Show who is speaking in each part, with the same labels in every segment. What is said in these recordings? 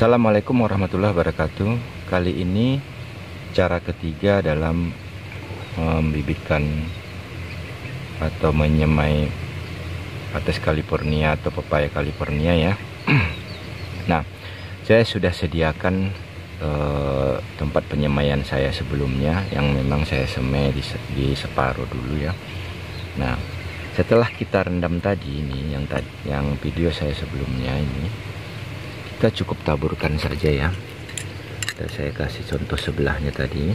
Speaker 1: Assalamualaikum warahmatullahi wabarakatuh. Kali ini cara ketiga dalam membibitkan atau menyemai pates California atau pepaya California ya. Nah saya sudah sediakan eh, tempat penyemaian saya sebelumnya yang memang saya semai di, di separuh dulu ya. Nah setelah kita rendam tadi ini yang tadi yang video saya sebelumnya ini kita cukup taburkan saja ya. Kita saya kasih contoh sebelahnya tadi.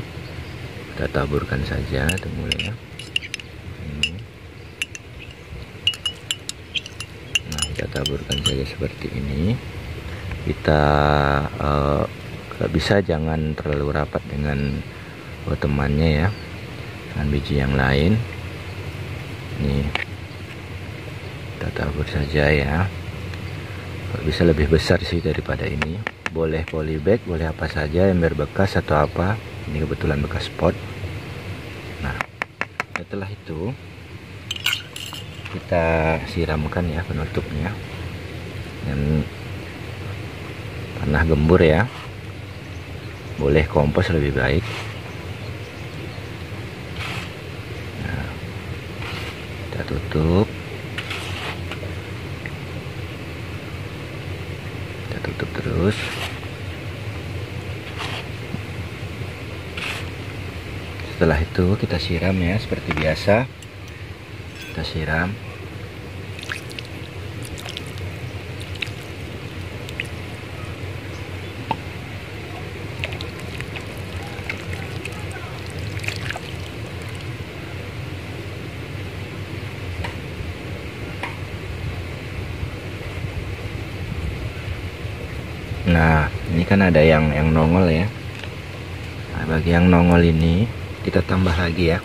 Speaker 1: Kita taburkan saja mulai ya. Nah kita taburkan saja seperti ini. Kita uh, bisa jangan terlalu rapat dengan oh, temannya ya. Dengan biji yang lain. Ini. Kita tabur saja ya bisa lebih besar sih daripada ini. Boleh polybag boleh apa saja ember bekas atau apa. Ini kebetulan bekas pot. Nah setelah itu kita siramkan ya penutupnya. Dan tanah gembur ya. Boleh kompos lebih baik. Nah, kita tutup tutup terus. Setelah itu kita siram ya seperti biasa. Kita siram nah ini kan ada yang yang nongol ya. Nah, bagi yang nongol ini kita tambah lagi ya.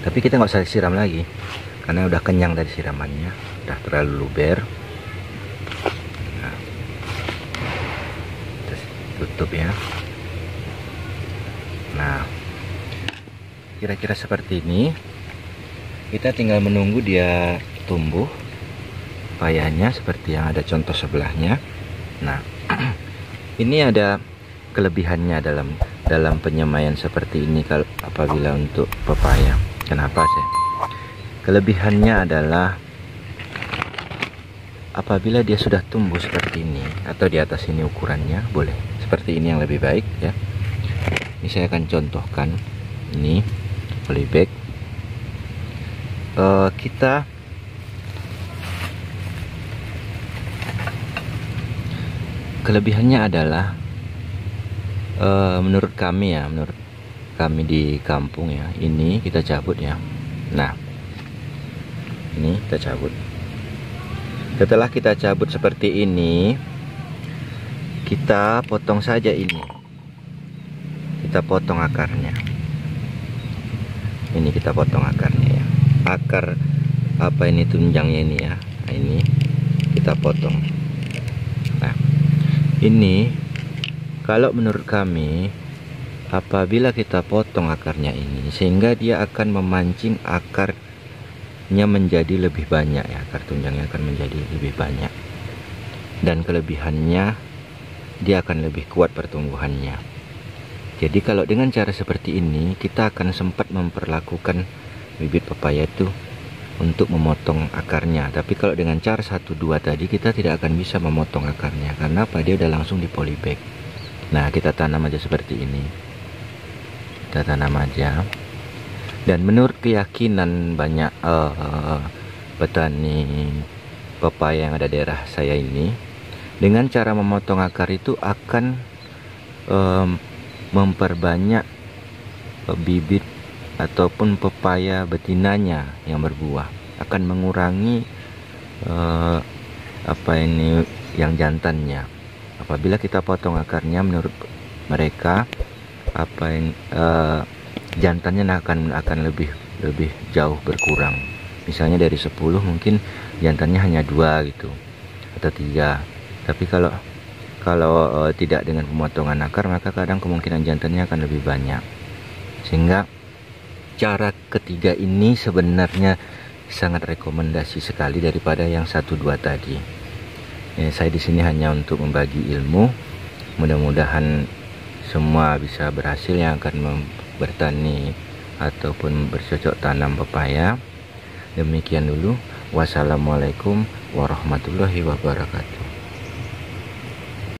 Speaker 1: Tapi kita nggak usah siram lagi karena udah kenyang dari siramannya udah terlalu luber. Nah, tutup ya. Nah kira-kira seperti ini. Kita tinggal menunggu dia tumbuh payahnya seperti yang ada contoh sebelahnya Nah, ini ada kelebihannya dalam dalam penyemaian seperti ini kalau apabila untuk pepaya. Kenapa sih? Kelebihannya adalah apabila dia sudah tumbuh seperti ini atau di atas ini ukurannya boleh seperti ini yang lebih baik ya. Ini saya akan contohkan ini polybag. Uh, kita kelebihannya adalah uh, menurut kami ya menurut kami di kampung ya ini kita cabut ya. Nah ini kita cabut. Setelah kita cabut seperti ini kita potong saja ini. Kita potong akarnya. Ini kita potong akarnya ya. Akar apa ini tunjangnya ini ya. Nah, ini kita potong ini kalau menurut kami apabila kita potong akarnya ini sehingga dia akan memancing akarnya menjadi lebih banyak ya akar tunjangnya akan menjadi lebih banyak. Dan kelebihannya dia akan lebih kuat pertumbuhannya. Jadi kalau dengan cara seperti ini kita akan sempat memperlakukan bibit pepaya itu untuk memotong akarnya. Tapi kalau dengan cara satu dua tadi kita tidak akan bisa memotong akarnya. Karena apa? Dia udah langsung di polybag. Nah kita tanam aja seperti ini. Kita tanam aja. Dan menurut keyakinan banyak uh, petani pepaya yang ada daerah saya ini dengan cara memotong akar itu akan um, memperbanyak uh, bibit ataupun pepaya betinanya yang berbuah akan mengurangi uh, apa ini yang jantannya. Apabila kita potong akarnya menurut mereka apa yang uh, jantannya akan akan lebih lebih jauh berkurang. Misalnya dari 10 mungkin jantannya hanya dua gitu atau tiga. Tapi kalau kalau uh, tidak dengan pemotongan akar maka kadang kemungkinan jantannya akan lebih banyak. Sehingga cara ketiga ini sebenarnya sangat rekomendasi sekali daripada yang satu dua tadi. Eh, saya di sini hanya untuk membagi ilmu. Mudah-mudahan semua bisa berhasil yang akan bertani ataupun bercocok tanam pepaya. Demikian dulu. Wassalamualaikum warahmatullahi wabarakatuh